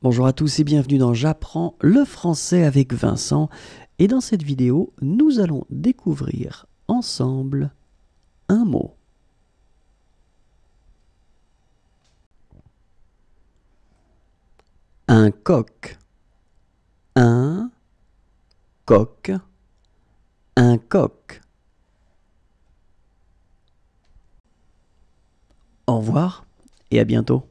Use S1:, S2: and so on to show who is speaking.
S1: Bonjour à tous et bienvenue dans J'apprends le français avec Vincent. Et dans cette vidéo, nous allons découvrir ensemble un mot. Un coq. Un coq. Un coq. Au revoir et à bientôt.